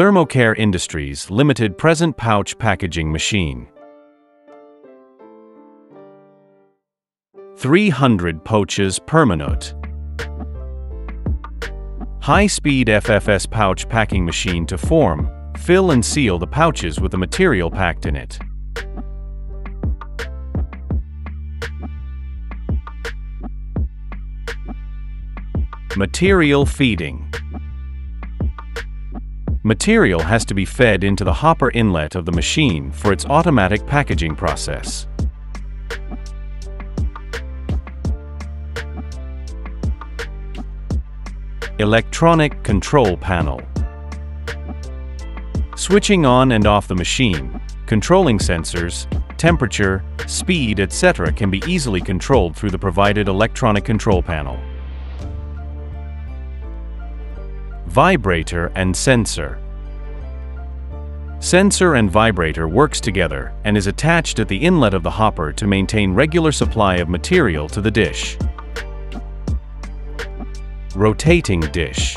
Thermocare Industries Limited Present Pouch Packaging Machine. 300 pouches per minute. High-speed FFS pouch packing machine to form, fill and seal the pouches with the material packed in it. Material feeding. Material has to be fed into the hopper inlet of the machine for its automatic packaging process. Electronic Control Panel Switching on and off the machine, controlling sensors, temperature, speed, etc. can be easily controlled through the provided electronic control panel. Vibrator and sensor. Sensor and vibrator works together and is attached at the inlet of the hopper to maintain regular supply of material to the dish. Rotating dish.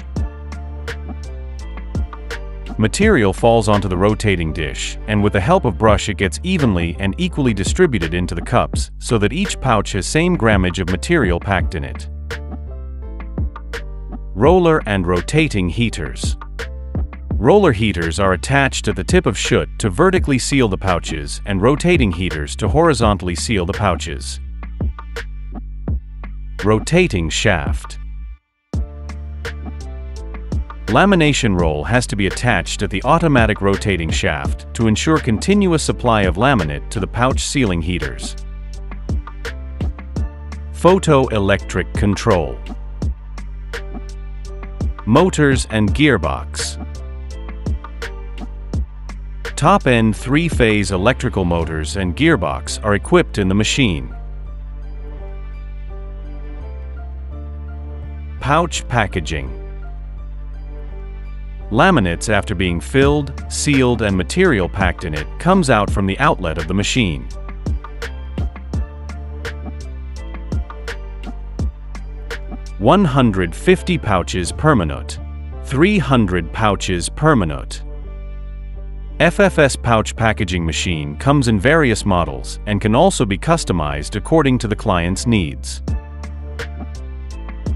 Material falls onto the rotating dish, and with the help of brush it gets evenly and equally distributed into the cups so that each pouch has same grammage of material packed in it. Roller and rotating heaters. Roller heaters are attached to the tip of chute to vertically seal the pouches and rotating heaters to horizontally seal the pouches. Rotating shaft. Lamination roll has to be attached at the automatic rotating shaft to ensure continuous supply of laminate to the pouch sealing heaters. Photoelectric control motors and gearbox. Top-end three-phase electrical motors and gearbox are equipped in the machine. Pouch packaging. Laminates after being filled, sealed and material packed in it comes out from the outlet of the machine. 150 pouches per minute, 300 pouches per minute. FFS pouch packaging machine comes in various models and can also be customized according to the client's needs.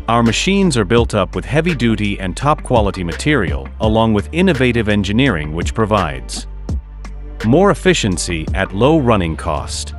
Our machines are built up with heavy-duty and top-quality material along with innovative engineering which provides more efficiency at low running cost